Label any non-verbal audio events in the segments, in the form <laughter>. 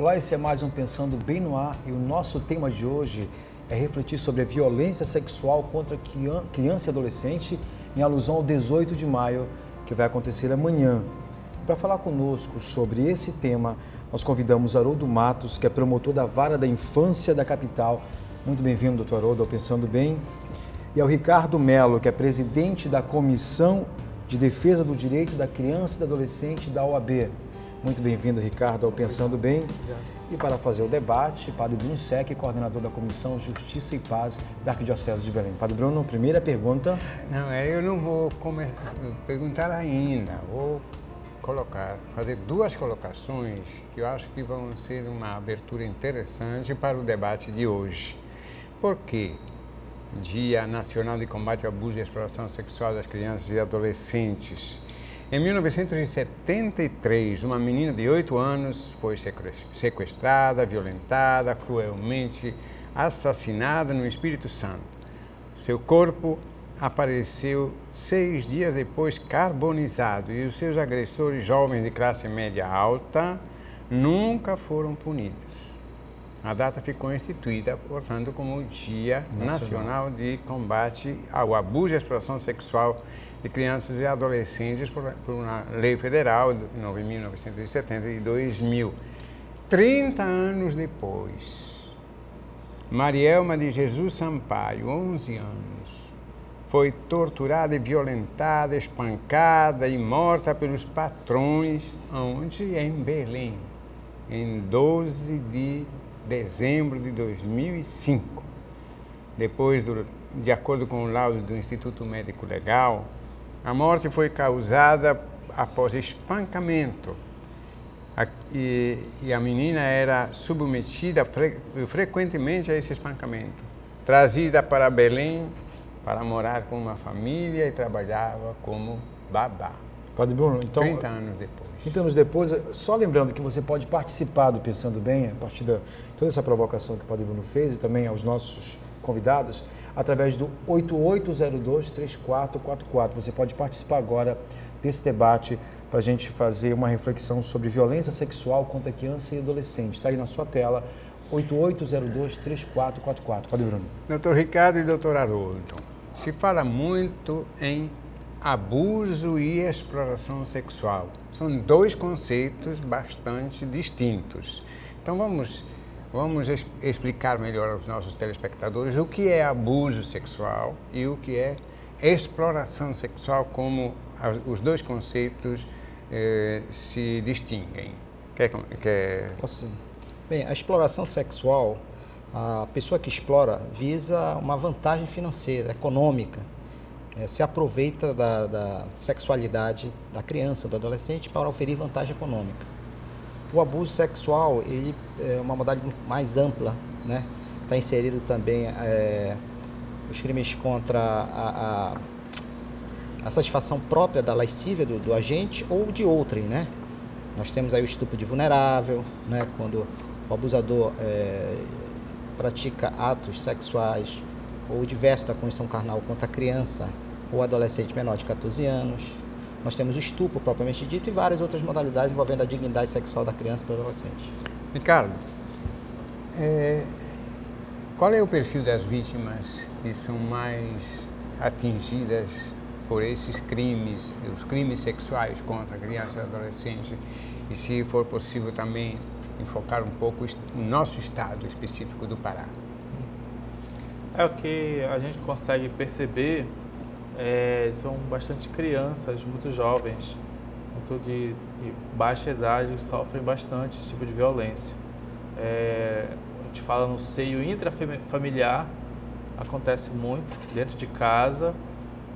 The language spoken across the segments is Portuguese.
Olá, esse é mais um Pensando Bem no Ar e o nosso tema de hoje é refletir sobre a violência sexual contra criança e adolescente em alusão ao 18 de maio, que vai acontecer amanhã. Para falar conosco sobre esse tema, nós convidamos Haroldo Matos, que é promotor da Vara da Infância da capital. Muito bem-vindo, doutor Haroldo, ao Pensando Bem. E ao Ricardo Melo, que é presidente da Comissão de Defesa do Direito da Criança e do Adolescente da OAB. Muito bem-vindo, Ricardo, ao Pensando Bem. E para fazer o debate, Padre Bruno Sec, coordenador da Comissão Justiça e Paz da Arquidiocese de Belém. Padre Bruno, primeira pergunta. Não, é, eu não vou perguntar ainda, vou colocar, fazer duas colocações que eu acho que vão ser uma abertura interessante para o debate de hoje. Por quê? Dia Nacional de Combate ao Abuso e Exploração Sexual das Crianças e Adolescentes em 1973, uma menina de 8 anos foi sequestrada, violentada, cruelmente assassinada no Espírito Santo. Seu corpo apareceu seis dias depois carbonizado e os seus agressores, jovens de classe média alta, nunca foram punidos. A data ficou instituída, portanto, como o Dia Nacional, Nacional de Combate ao Abuso e Exploração Sexual de crianças e adolescentes por, por uma lei federal de 9.970 e 2000. 30 anos depois, Marielma de Jesus Sampaio, 11 anos, foi torturada e violentada, espancada e morta pelos patrões, onde? Em Belém, em 12 de dezembro de 2005. Depois, do, de acordo com o laudo do Instituto Médico Legal, a morte foi causada após espancamento. E, e a menina era submetida fre, frequentemente a esse espancamento. Trazida para Belém para morar com uma família e trabalhava como babá. Padre Bruno, então. 30 anos depois. 30 anos depois, só lembrando que você pode participar do Pensando Bem, a partir de toda essa provocação que o Padre Bruno fez e também aos nossos convidados, através do 8802-3444. Você pode participar agora desse debate para a gente fazer uma reflexão sobre violência sexual contra criança e adolescente. Está aí na sua tela, 8802-3444. Pode, Bruno. Doutor Ricardo e doutor Haroldo, se fala muito em abuso e exploração sexual. São dois conceitos bastante distintos. Então vamos Vamos explicar melhor aos nossos telespectadores o que é abuso sexual e o que é exploração sexual, como os dois conceitos eh, se distinguem. Quer, quer... Posso? Bem, a exploração sexual, a pessoa que explora visa uma vantagem financeira, econômica. É, se aproveita da, da sexualidade da criança, do adolescente, para oferir vantagem econômica. O abuso sexual ele é uma modalidade mais ampla, né? Está inserido também é, os crimes contra a, a, a, satisfação própria da lascívia do, do, agente ou de outrem, né? Nós temos aí o estupro de vulnerável, né? Quando o abusador é, pratica atos sexuais ou diversos da condição carnal contra a criança ou adolescente menor de 14 anos. Nós temos o estupro propriamente dito e várias outras modalidades envolvendo a dignidade sexual da criança e do adolescente. Ricardo, é, qual é o perfil das vítimas que são mais atingidas por esses crimes, os crimes sexuais contra criança e adolescente? E se for possível também enfocar um pouco o nosso estado específico do Pará. É o que a gente consegue perceber é, são bastante crianças, muito jovens, muito de, de, baixa idade, que sofrem bastante esse tipo de violência. É, a gente fala no seio intrafamiliar, acontece muito dentro de casa,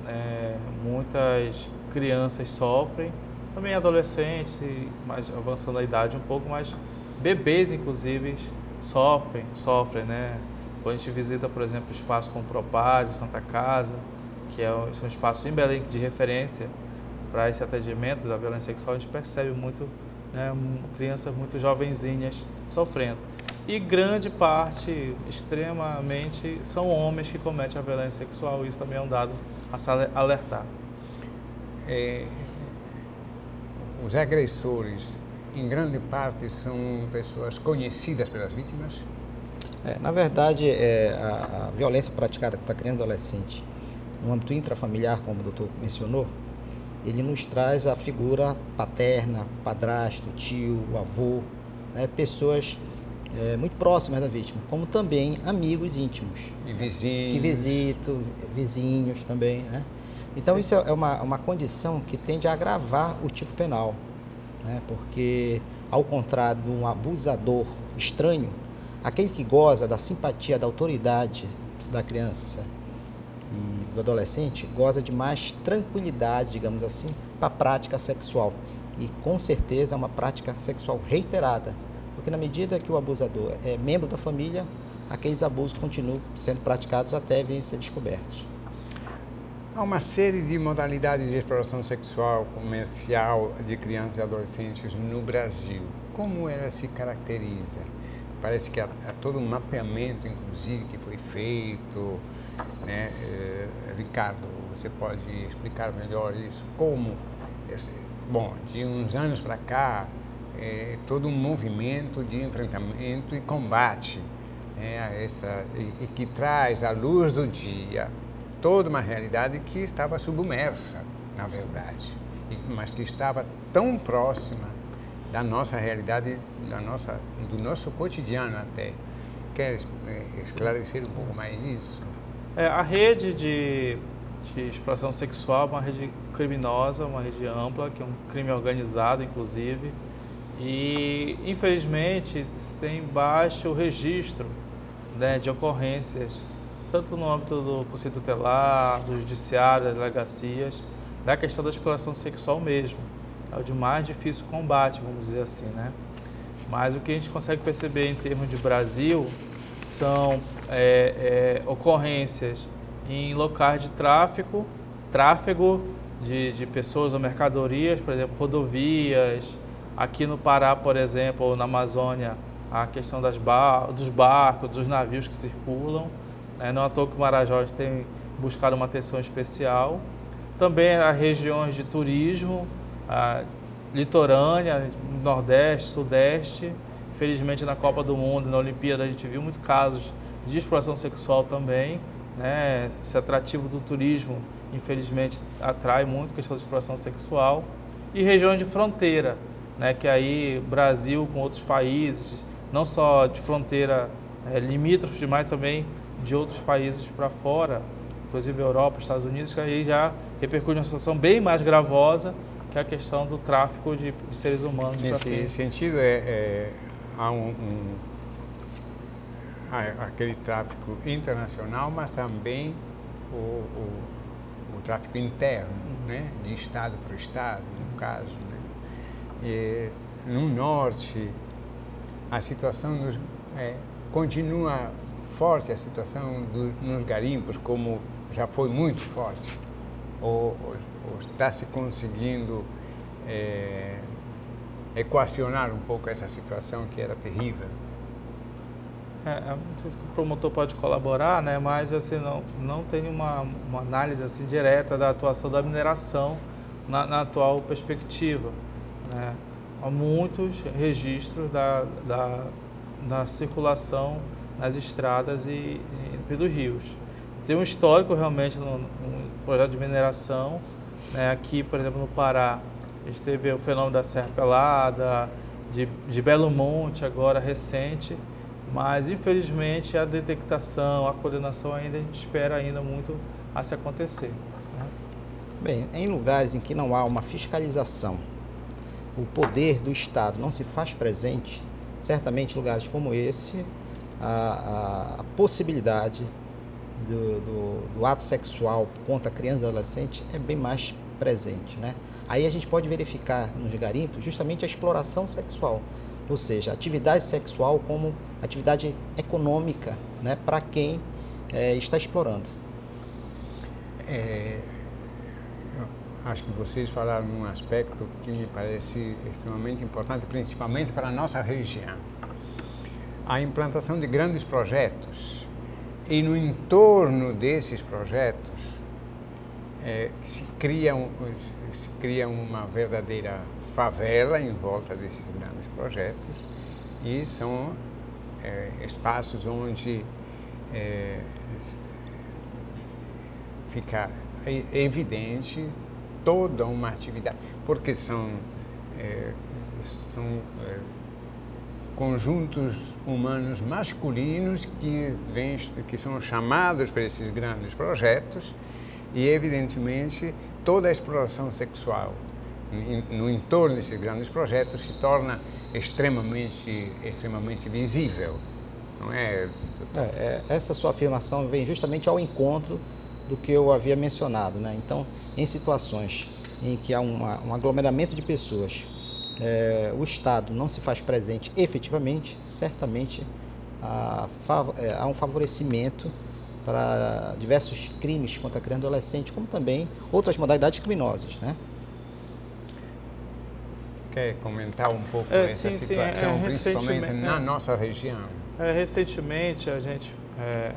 é, muitas crianças sofrem, também adolescentes, mais avançando a idade um pouco, mas bebês inclusive sofrem, sofrem, né? Quando a gente visita, por exemplo, espaços como Propaz, Santa Casa, que é um, espaço em Belém de referência para esse atendimento da violência sexual, a gente percebe muito né, crianças muito jovenzinhas sofrendo. E grande parte, extremamente, são homens que cometem a violência sexual. Isso também é um dado a se alertar. É, os agressores em grande parte, são pessoas conhecidas pelas vítimas? É, na verdade, é, a, a, violência praticada contra criança e adolescente no âmbito intrafamiliar, como o doutor mencionou, ele nos traz a figura paterna, padrasto, tio, avô, né, pessoas é, muito próximas da vítima, como também amigos íntimos. E vizinhos. Que visitam, vizinhos também, né? Então isso é uma, uma condição que tende a agravar o tipo penal, né? porque ao contrário de um abusador estranho, aquele que goza da simpatia, da autoridade da criança e do adolescente, goza de mais tranquilidade, digamos assim, para a prática sexual. E com certeza é uma prática sexual reiterada, porque na medida que o abusador é membro da família, aqueles abusos continuam sendo praticados até virem ser descobertos. Há uma série de modalidades de exploração sexual comercial de crianças e adolescentes no Brasil. Como ela se caracteriza? Parece que há todo um mapeamento, inclusive, que foi feito. Né? Eh, Ricardo, você pode explicar melhor isso? Como? Bom, de uns anos para cá, é todo um movimento de enfrentamento e combate né, essa, e, e que traz à luz do dia toda uma realidade que estava submersa, na verdade, mas que estava tão próxima da nossa realidade, da nossa, do nosso cotidiano até. Quer eh, esclarecer um pouco mais isso? É, a rede de, de exploração sexual é uma rede criminosa, uma rede ampla, que é um crime organizado, inclusive, e infelizmente tem baixo registro né, de ocorrências tanto no âmbito do conceito tutelar, do judiciário, das delegacias, da questão da exploração sexual mesmo. É o de mais difícil combate, vamos dizer assim, né? Mas o que a gente consegue perceber em termos de Brasil são é, é, ocorrências em locais de tráfico, tráfego de, de pessoas ou mercadorias, por exemplo, rodovias. Aqui no Pará, por exemplo, ou na Amazônia, a questão das bar dos barcos, dos navios que circulam. Né? Não à toa que o Marajós tem buscado uma atenção especial. Também as regiões de turismo, a litorânea, Nordeste, Sudeste. Infelizmente, na Copa do Mundo, na Olimpíada, a gente viu muitos casos de exploração sexual também. Né? Esse atrativo do turismo, infelizmente, atrai muito a questão da exploração sexual. E regiões de fronteira, né? que aí Brasil com outros países, não só de fronteira é, limítrofe, mas também de outros países para fora, inclusive Europa, Estados Unidos, que aí já repercute uma situação bem mais gravosa, que é a questão do tráfico de, de seres humanos. Nesse sentido, é, é, há um, um aquele tráfico internacional, mas também o, o, o tráfico interno, né? de Estado para Estado, no caso. Né? E, no Norte, a situação é, continua forte a situação do, nos garimpos, como já foi muito forte? Ou, ou, ou está se conseguindo é, equacionar um pouco essa situação que era terrível? É, não sei se o promotor pode colaborar, né, mas assim, não, não tem uma, uma análise assim, direta da atuação da mineração na, na atual perspectiva. Né. Há muitos registros da, da, da circulação nas estradas e, e pelos rios. Tem um histórico realmente no, no projeto de mineração. Né? Aqui, por exemplo, no Pará, a gente teve o fenômeno da Serra Pelada, de, de Belo Monte, agora recente, mas infelizmente a detectação, a coordenação ainda a gente espera ainda muito a se acontecer. Né? Bem, em lugares em que não há uma fiscalização, o poder do Estado não se faz presente, certamente lugares como esse a, a, possibilidade do, do, do, ato sexual contra criança e adolescente é bem mais presente, né? Aí a gente pode verificar nos garimpos justamente a exploração sexual, ou seja, atividade sexual como atividade econômica, né, para quem é, está explorando. É, acho que vocês falaram num aspecto que me parece extremamente importante, principalmente para a nossa região a implantação de grandes projetos e no entorno desses projetos é, se, cria um, se cria uma verdadeira favela em volta desses grandes projetos e são é, espaços onde é, fica evidente toda uma atividade, porque são, é, são é, conjuntos humanos masculinos que, vem, que são chamados para esses grandes projetos e, evidentemente, toda a exploração sexual no entorno desses grandes projetos se torna extremamente, extremamente visível. Não é? é, é essa sua afirmação vem justamente ao encontro do que eu havia mencionado. Né? Então, em situações em que há uma, um aglomeramento de pessoas, é, o Estado não se faz presente efetivamente, certamente há, é, há um favorecimento para diversos crimes contra a criança e adolescente, como também outras modalidades criminosas. Né? Quer comentar um pouco é, essa sim, situação, sim, é, principalmente na nossa região? É, recentemente, a gente, é,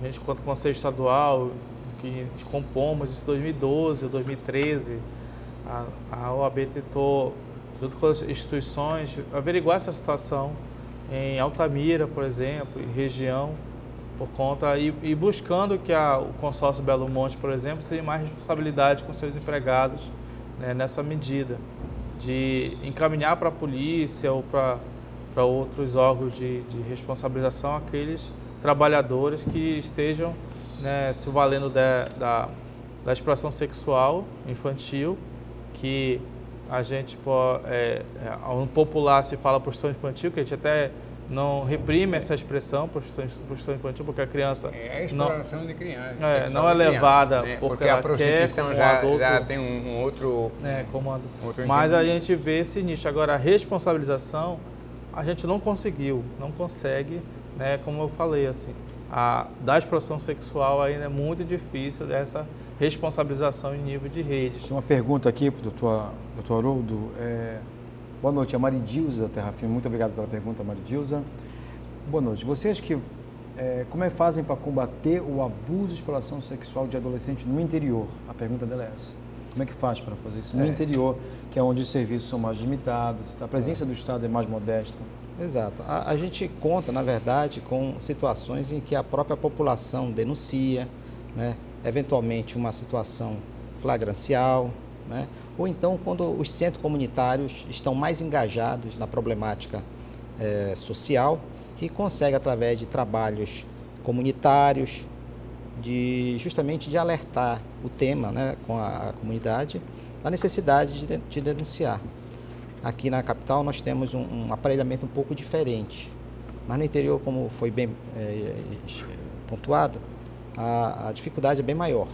a gente, quanto Conselho Estadual, que compomos isso em 2012, 2013, a, a OAB tentou, junto com as instituições, averiguar essa situação em Altamira, por exemplo, em região, por conta e, e buscando que a, o consórcio Belo Monte, por exemplo, tenha mais responsabilidade com seus empregados né, nessa medida de encaminhar para a polícia ou para outros órgãos de, de, responsabilização aqueles trabalhadores que estejam né, se valendo da, da, da, exploração sexual infantil, que a gente, é, é, no popular se fala prostituição infantil, que a gente até não reprime essa expressão prostituição infantil porque a criança é a exploração não, de criança é, não é levada criança, né? porque, porque a prostituição quer, já, adulto, já tem um, um outro é, como outro mas a gente vê esse nicho. Agora a responsabilização a gente não conseguiu não consegue né? Como eu falei assim a da exploração sexual ainda é muito difícil dessa responsabilização em nível de redes. Tem uma pergunta aqui para o doutor, doutor Haroldo é Boa noite, a Maridilza Terrafim. Muito obrigado pela pergunta, Maridilza. Boa noite. Vocês que é, como é que fazem para combater o abuso de exploração sexual de adolescentes no interior? A pergunta dela é essa. Como é que faz para fazer isso no é. interior, que é onde os serviços são mais limitados, a presença é. do Estado é mais modesta? Exato. A, a, gente conta, na verdade, com situações em que a própria população denuncia, né? eventualmente uma situação flagrancial, né? ou então quando os centros comunitários estão mais engajados na problemática é, social e consegue através de trabalhos comunitários, de justamente de alertar o tema né, com a, a comunidade, a necessidade de, de, denunciar. Aqui na capital nós temos um, um, aparelhamento um pouco diferente, mas no interior, como foi bem é, pontuado, a, a dificuldade é bem maior.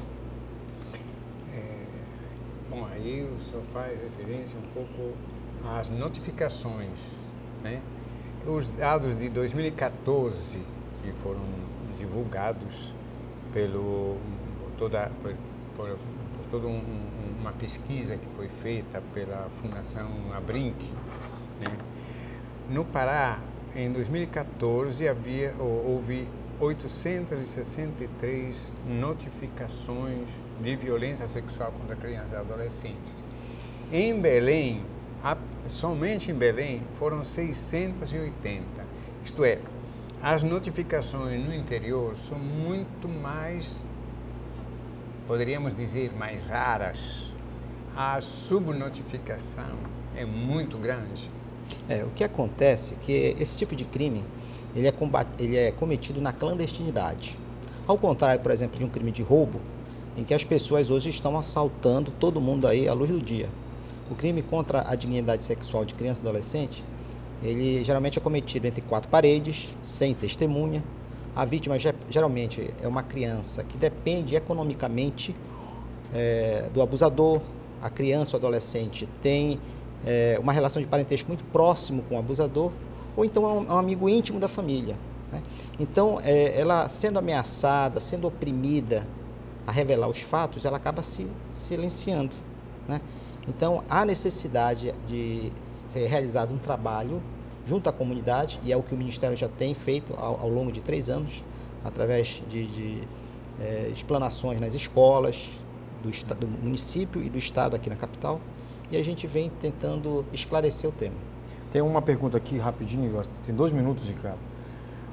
Aí o senhor faz referência um pouco às notificações, né? Os dados de 2014 que foram divulgados pelo toda por, por, por toda um, uma pesquisa que foi feita pela Fundação Abrinq, né? No Pará, em 2014 havia houve 863 notificações de violência sexual contra crianças e adolescentes. Em Belém, somente em Belém, foram 680. Isto é, as notificações no interior são muito mais, poderíamos dizer, mais raras. A subnotificação é muito grande. É, o que acontece é que esse tipo de crime ele é, ele é cometido na clandestinidade. Ao contrário, por exemplo, de um crime de roubo, em que as pessoas hoje estão assaltando todo mundo aí à luz do dia. O crime contra a dignidade sexual de criança e adolescente, ele geralmente é cometido entre quatro paredes, sem testemunha. A vítima geralmente é uma criança que depende economicamente é, do abusador. A criança ou adolescente tem é, uma relação de parentesco muito próximo com o abusador, ou então é um, é um amigo íntimo da família. Né? Então, é, ela sendo ameaçada, sendo oprimida a revelar os fatos, ela acaba se silenciando. Né? Então, há necessidade de ser realizado um trabalho junto à comunidade, e é o que o Ministério já tem feito ao, ao longo de três anos, através de, de é, explanações nas escolas, do, do município e do estado aqui na capital, e a gente vem tentando esclarecer o tema. Tem uma pergunta aqui rapidinho, tem dois minutos, Ricardo.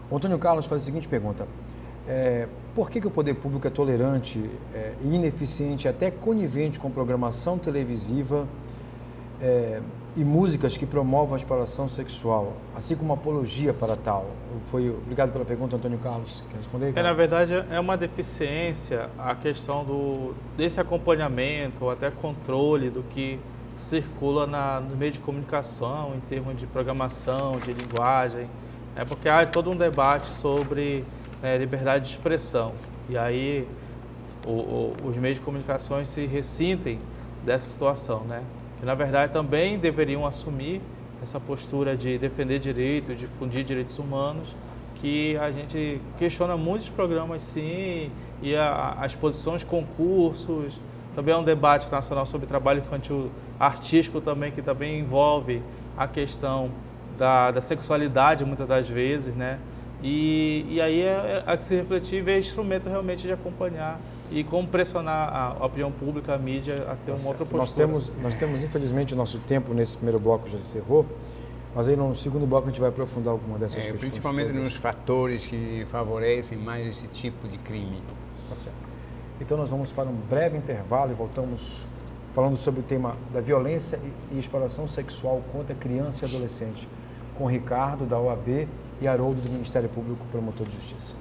O Antônio Carlos faz a seguinte pergunta: é, por que, que, o poder público é tolerante é, e ineficiente, até conivente com programação televisiva é, e músicas que promovam a exploração sexual, assim como apologia para tal? Foi obrigado pela pergunta, Antônio Carlos. Quer responder? É, na verdade, é uma deficiência a questão do, desse acompanhamento ou até controle do que circula na, no meio de comunicação, em termos de programação, de linguagem. É porque há todo um debate sobre é, liberdade de expressão. E aí o, o, os meios de comunicação se ressentem dessa situação, né? Que na verdade também deveriam assumir essa postura de defender direitos, difundir direitos humanos, que a gente questiona muitos programas sim, e a, as posições, concursos, também é um debate nacional sobre trabalho infantil artístico também, que também envolve a questão da, da sexualidade muitas das vezes, né? E, e aí é, é, que se refletir e ver instrumento realmente de acompanhar e como pressionar a opinião pública, a mídia a ter tá uma certo. outra postura. Nós temos, nós temos, infelizmente, o nosso tempo nesse primeiro bloco já encerrou, mas aí no segundo bloco a gente vai aprofundar alguma dessas é, questões. Principalmente todas. nos fatores que favorecem mais esse tipo de crime. Tá certo. Então nós vamos para um breve intervalo e voltamos falando sobre o tema da violência e exploração sexual contra criança e adolescente, com Ricardo, da OAB, e Haroldo, do Ministério Público Promotor de Justiça.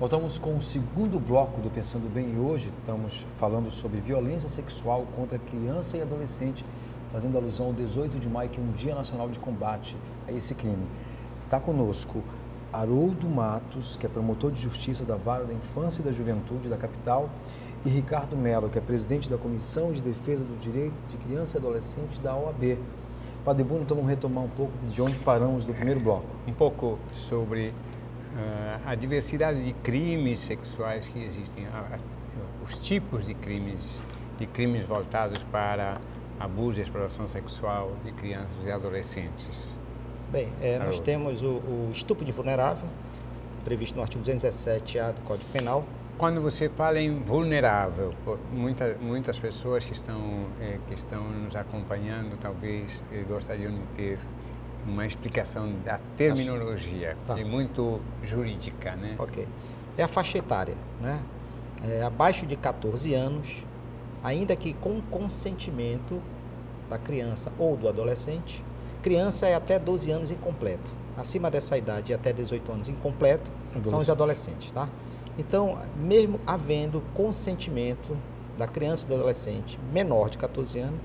Voltamos com o segundo bloco do Pensando Bem e hoje estamos falando sobre violência sexual contra criança e adolescente, fazendo alusão ao 18 de maio, que é um Dia Nacional de Combate a esse crime. Está conosco Haroldo Matos, que é promotor de justiça da Vara da Infância e da Juventude da capital, e Ricardo Mello, que é presidente da Comissão de Defesa do Direito de Criança e Adolescente da OAB. Padre Bruno, então vamos retomar um pouco de onde paramos do primeiro bloco. Um pouco sobre uh, a diversidade de crimes sexuais que existem, os tipos de crimes, de crimes voltados para abuso e exploração sexual de crianças e adolescentes. Bem, é, nós temos o, o estupro de vulnerável, previsto no artigo 217A do Código Penal, quando você fala em vulnerável, muita, muitas pessoas que estão, é, que estão nos acompanhando talvez eh, gostariam de ter uma explicação da terminologia, tá. que é muito jurídica, né? Ok. É a faixa etária, né? É, abaixo de 14 anos, ainda que com consentimento da criança ou do adolescente. Criança é até 12 anos incompleto. Acima dessa idade, até 18 anos incompleto, são os adolescentes, tá? Então, mesmo havendo consentimento da criança e do adolescente menor de 14 anos,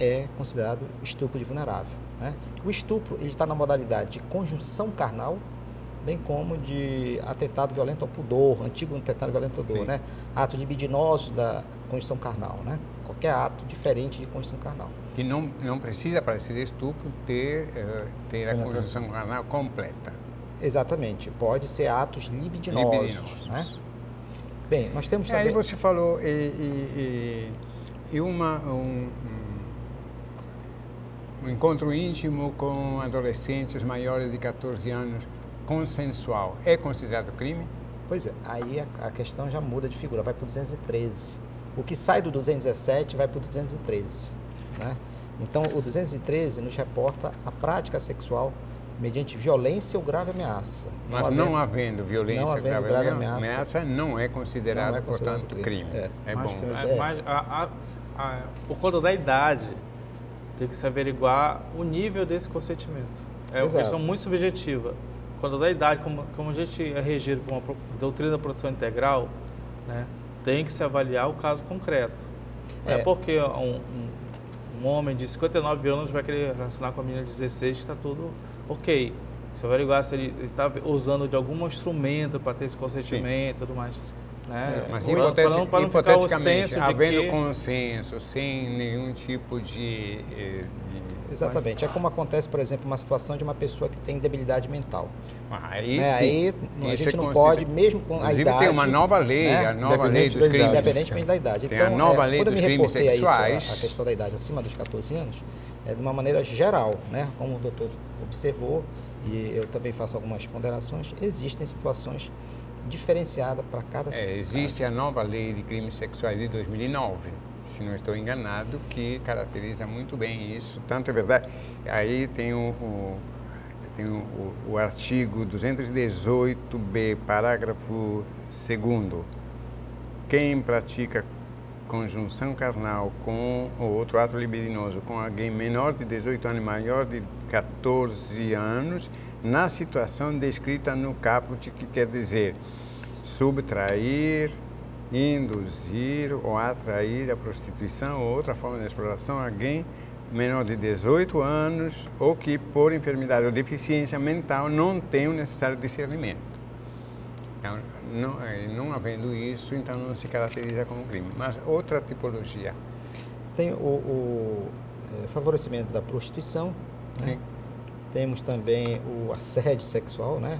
é considerado estupro de vulnerável. Né? O estupro ele está na modalidade de conjunção carnal, bem como de atentado violento ao pudor, antigo atentado violento ao pudor, né? ato libidinoso da conjunção carnal, né? qualquer ato diferente de conjunção carnal. E não, não precisa, para ser estupro, ter, uh, ter a conjunção carnal completa. Exatamente. Pode ser atos libidinosos. libidinosos. Né? Bem, nós temos também... Aí você falou e, e, e uma, um, um encontro íntimo com adolescentes maiores de 14 anos consensual é considerado crime? Pois é, aí a, a questão já muda de figura, vai para o 213. O que sai do 217 vai para o 213. Né? Então, o 213 nos reporta a prática sexual mediante violência ou grave ameaça. Mas não, não havendo, violência ou grave, grave ameaça, ameaça, não é considerado, não é considerado portanto, crime. crime. É, é mas, bom. É, mas a, a, a, por conta da idade, tem que se averiguar o nível desse consentimento. É Exato. uma questão muito subjetiva. Quando da idade, como, como a gente é regido por uma doutrina da produção integral, né, tem que se avaliar o caso concreto. É, é porque um, um, um homem de 59 anos vai querer relacionar com a menina de 16 que está tudo ok. Você vai averiguar se ele está usando de algum instrumento para ter esse consentimento e tudo mais. Né? É, mas para não, não, não hipoteticamente, havendo que... consenso, sem nenhum tipo de... Eh, de... Exatamente. Mas... É como acontece, por exemplo, uma situação de uma pessoa que tem debilidade mental. Aí, né? Aí a gente é não pode, mesmo com Inclusive, a idade... tem uma nova lei, né? a nova lei dos crimes. Independentemente da idade. Tem então, a nova é, lei dos crimes sexuais. Isso, a, a questão da idade acima dos 14 anos, é de uma maneira geral, né? como o doutor observou, e eu também faço algumas ponderações, existem situações diferenciada para cada é, Existe caso. a nova lei de crimes sexuais de 2009, se não estou enganado, que caracteriza muito bem isso. Tanto é verdade, aí tem o, o tem o, o, o artigo 218b, parágrafo 2 quem pratica conjunção carnal com ou outro ato libidinoso com alguém menor de 18 anos maior de 14 anos, na situação descrita no caput, que quer dizer subtrair, induzir ou atrair a prostituição ou outra forma de exploração alguém menor de 18 anos ou que por enfermidade ou deficiência mental não tem o necessário discernimento. Então, não, eh, não havendo isso, então não se caracteriza como crime. Mas outra tipologia. Tem o, o é, favorecimento da prostituição, né? temos também o assédio sexual, né?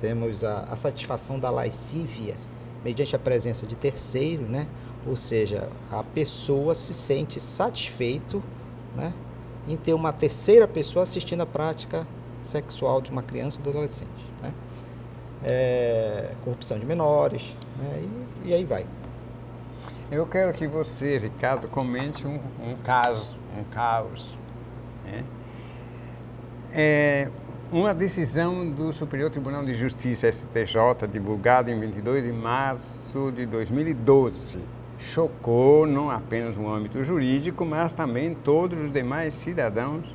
temos a, a, satisfação da lascívia mediante a presença de terceiro, né? ou seja, a pessoa se sente satisfeito né? em ter uma terceira pessoa assistindo a prática sexual de uma criança ou adolescente é, corrupção de menores, né? e, e, aí vai. Eu quero que você, Ricardo, comente um, um caso, um caos. Né? É, uma decisão do Superior Tribunal de Justiça, STJ, divulgada em 22 de março de 2012, chocou não apenas o âmbito jurídico, mas também todos os demais cidadãos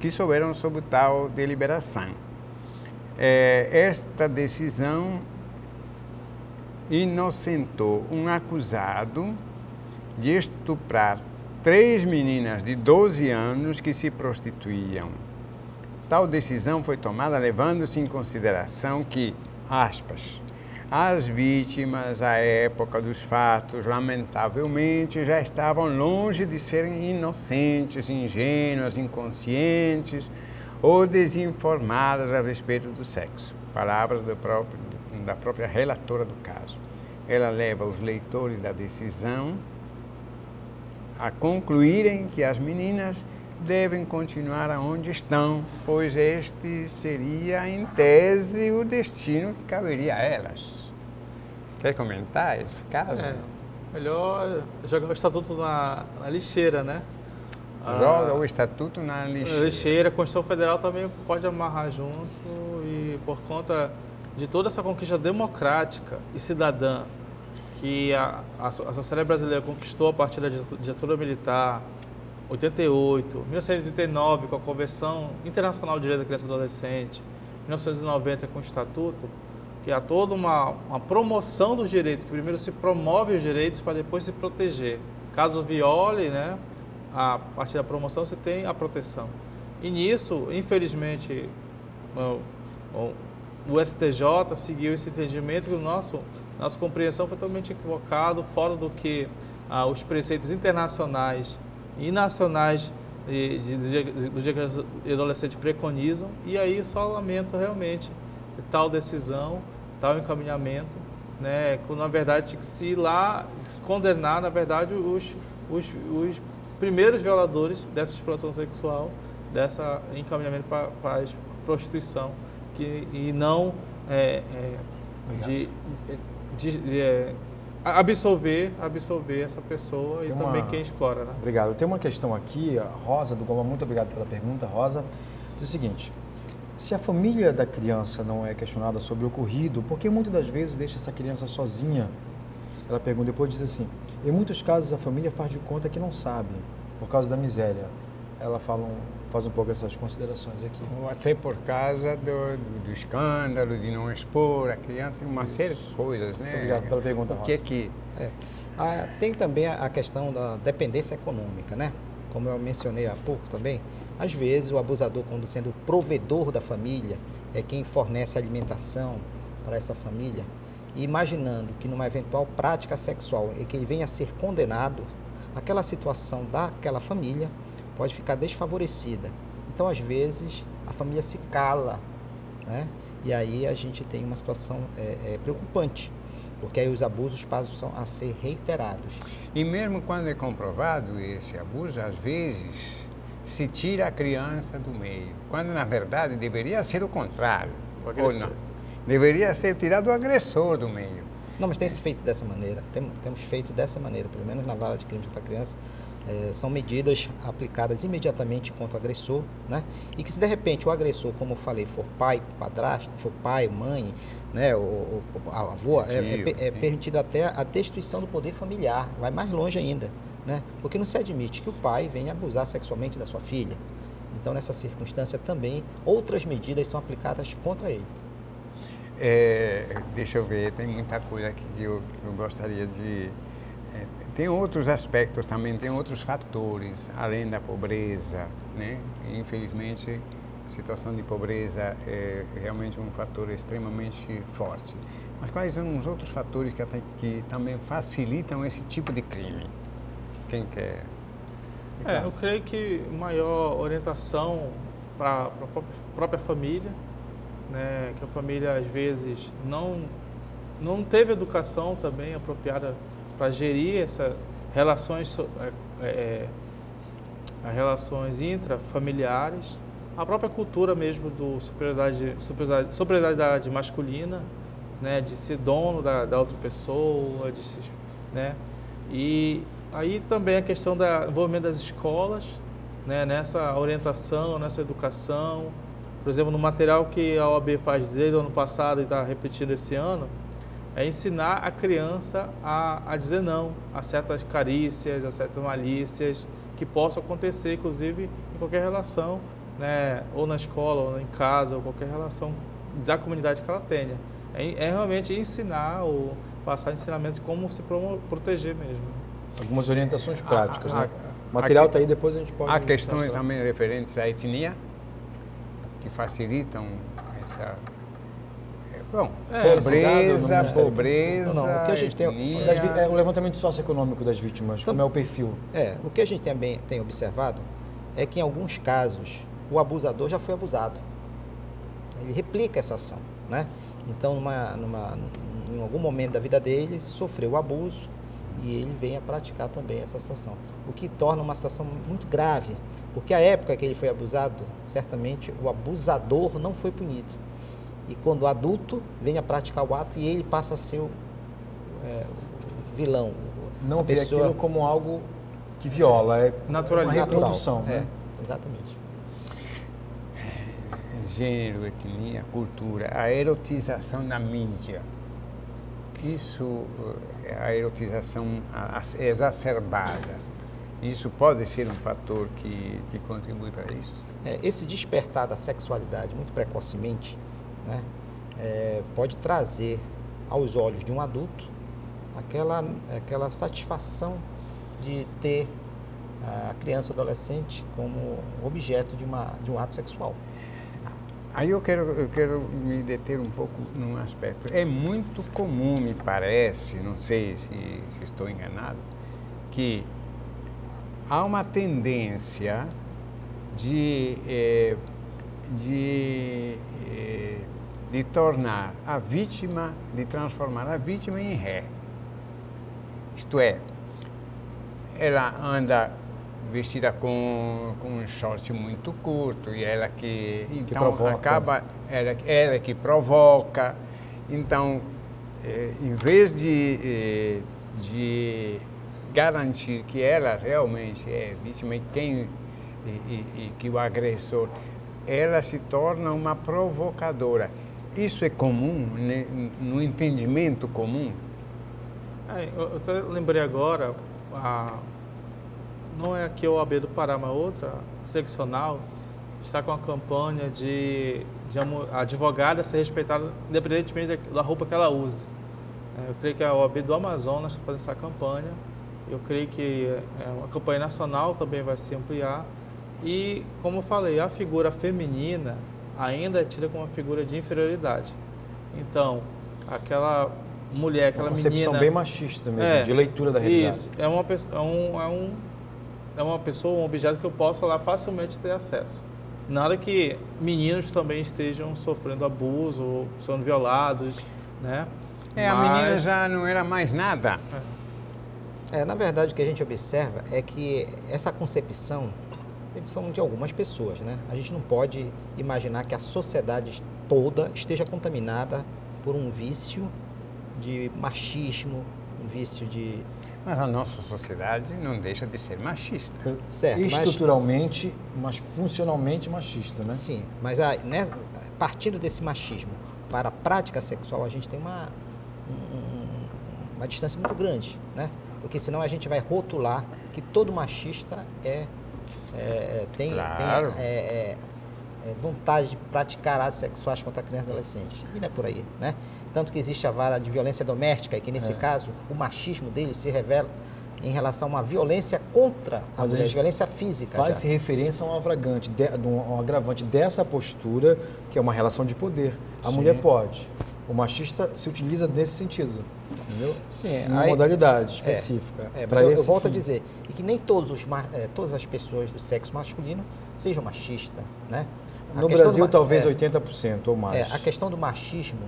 que souberam sobre tal deliberação é, esta decisão inocentou um acusado de estuprar três meninas de 12 anos que se prostituíam. Tal decisão foi tomada levando-se em consideração que, aspas, as vítimas à época dos fatos, lamentavelmente, já estavam longe de serem inocentes, ingênuas, inconscientes, ou desinformadas a respeito do sexo. Palavras próprio, da própria relatora do caso. Ela leva os leitores da decisão a concluírem que as meninas devem continuar aonde estão, pois este seria, em tese, o destino que caberia a elas. Quer comentar esse caso? É, melhor jogar o estatuto na, na lixeira, né? Joga ah, o estatuto na lixeira. Lixeira, a Constituição Federal também pode amarrar junto e por conta de toda essa conquista democrática e cidadã que a, a, a sociedade brasileira conquistou a partir da ditadura militar, 88, 1989 com a Convenção Internacional de Direito da Criança e Adolescente, 1990 com o Estatuto, que há toda uma, uma promoção dos direitos, que primeiro se promove os direitos para depois se proteger. Caso viole, né, a partir da promoção você tem a proteção. E nisso, infelizmente, o, STJ seguiu esse entendimento que o nosso nossa compreensão foi totalmente equivocado, fora do que ah, os preceitos internacionais e nacionais do dia que adolescente preconizam. E aí só lamento realmente tal decisão, tal encaminhamento, né, quando na verdade tinha que se lá condenar, na verdade, os, os, os primeiros violadores dessa exploração sexual, dessa encaminhamento para a prostituição, que, e não é, é, de, de, de é, absolver, absolver essa pessoa Tem e uma... também quem explora. Né? Obrigado. Tem uma questão aqui, Rosa do Goma, muito obrigado pela pergunta, Rosa. Diz o seguinte, se a família da criança não é questionada sobre o ocorrido, por que muitas das vezes deixa essa criança sozinha? Ela pergunta, depois diz assim, em muitos casos, a família faz de conta que não sabe, por causa da miséria. Ela fala um, faz um pouco essas considerações aqui. Ou até por causa do, do, do escândalo, de não expor a criança, uma Isso. série de coisas, né? Muito obrigado pela pergunta, O que é que... É. Ah, tem também a questão da dependência econômica, né? Como eu mencionei há pouco também, às vezes o abusador, quando sendo o provedor da família, é quem fornece alimentação para essa família, imaginando que numa eventual prática sexual e que ele venha a ser condenado, aquela situação daquela família pode ficar desfavorecida. Então, às vezes, a família se cala, né? E aí a gente tem uma situação é, é, preocupante, porque aí os abusos passam a ser reiterados. E mesmo quando é comprovado esse abuso, às vezes se tira a criança do meio, quando na verdade deveria ser o contrário, ou não? Deveria ser tirado o agressor do meio. Não, mas tem se feito dessa maneira. Tem, temos feito dessa maneira, pelo menos na vara de crimes contra a criança. É, são medidas aplicadas imediatamente contra o agressor, né? E que se de repente o agressor, como eu falei, for pai, padrasto, for pai, mãe, né, o, avô, é, é, é permitido até a destruição do poder familiar. Vai mais longe ainda, né? Porque não se admite que o pai venha abusar sexualmente da sua filha. Então, nessa circunstância também outras medidas são aplicadas contra ele. É, deixa eu ver, tem muita coisa aqui que eu, eu gostaria de. É, tem outros aspectos também, tem outros fatores, além da pobreza, né? Infelizmente, a situação de pobreza é realmente um fator extremamente forte. Mas quais são os outros fatores que, até, que também facilitam esse tipo de crime? Quem quer? É, eu creio que maior orientação para a própria família, né, que a família às vezes não não teve educação também apropriada para gerir essas relações é, é, é relações intrafamiliares, a própria cultura mesmo do superioridade, superioridade, superioridade masculina, né, de ser dono da, da outra pessoa, de se, né, e aí também a questão do envolvimento das escolas, né, nessa orientação, nessa educação, por exemplo, no material que a OAB faz desde o ano passado e está repetindo esse ano, é ensinar a criança a, a dizer não a certas carícias, a certas malícias que possam acontecer, inclusive em qualquer relação, né, ou na escola, ou em casa, ou qualquer relação da comunidade que ela tenha. É, é realmente ensinar ou passar ensinamento de como se proteger mesmo. Algumas orientações práticas, a, né? O material está aí, depois a gente pode... Há questões também referentes à etnia, que facilitam essa. É, bom, é, pobreza, pobreza. Não, não, o que a gente etnia... tem é, o levantamento socioeconômico das vítimas, então, como é o perfil? É, o que a gente também tem observado é que em alguns casos o abusador já foi abusado. Ele replica essa ação, né? Então, numa, numa, em algum momento da vida dele, sofreu o abuso e ele vem a praticar também essa situação. O que torna uma situação muito grave, porque a época que ele foi abusado, certamente o abusador não foi punido. E quando o adulto vem a praticar o ato e ele passa a ser o, é, o vilão. Não vê pessoa... aquilo como algo que viola, é natural, uma reprodução. Natural, né? É, exatamente. Gênero, etnia, cultura, a erotização na mídia. Isso, é, a erotização exacerbada isso pode ser um fator que, que contribui para isso? É, esse despertar da sexualidade muito precocemente né, é, pode trazer aos olhos de um adulto aquela, aquela satisfação de ter a criança ou adolescente como objeto de, uma, de um ato sexual. Aí eu quero, eu quero me deter um pouco num aspecto. É muito comum, me parece, não sei se, se estou enganado, que há uma tendência de, eh, de, eh, de tornar a vítima, de transformar a vítima em ré. Isto é, ela anda vestida com, com um short muito curto e ela que, então, que provoca. acaba ela, ela que provoca então eh, em vez de, eh, de garantir que ela realmente é vítima e, quem, e, e, e que o agressor, ela se torna uma provocadora. Isso é comum, né? no entendimento comum? É, eu até lembrei agora, a, não é aqui o AB do Pará, mas outra, seccional, está com a campanha de, de a advogada ser respeitada independentemente da roupa que ela use. É, eu creio que a OAB do Amazonas está fazendo essa campanha eu creio que é, uma campanha nacional também vai se ampliar. E, como eu falei, a figura feminina ainda é tida como uma figura de inferioridade. Então, aquela mulher, aquela uma concepção menina... bem machista mesmo, é, de leitura da realidade. Isso, é uma, é, um, é, um, é uma pessoa, um objeto que eu possa lá facilmente ter acesso. Nada que meninos também estejam sofrendo abuso ou sendo violados, né? É, Mas... a menina já não era mais nada. É. É, na verdade, o que a gente observa é que essa concepção eles são de algumas pessoas, né? A gente não pode imaginar que a sociedade toda esteja contaminada por um vício de machismo, um vício de Mas a nossa sociedade não deixa de ser machista. certo, mas- Estruturalmente, mas funcionalmente machista, né? Sim, mas a, né, partindo desse machismo para a prática sexual, a gente tem uma, um- um- uma distância muito grande, né? Porque senão a gente vai rotular que todo machista é, é, tem, Claro. tem, é, é, é, vontade de praticar atos sexuais contra criança e adolescente. E não é por aí, né? Tanto que existe a vara de violência doméstica, e que nesse É. caso o machismo dele se revela em relação a uma violência contra a Mas a mulher, gente violência física. Faz-se referência a um agravante, de, um agravante dessa postura, que é uma relação de poder. A Sim. mulher pode. O machista se utiliza nesse sentido, entendeu? Sim, Uma aí- modalidade específica. É, pra mas eu, eu volto a fim. dizer, e que nem todos os, eh, todas as pessoas do sexo masculino sejam machistas, né? No do Brasil, ma- talvez é, 80% ou é, mais. a questão do machismo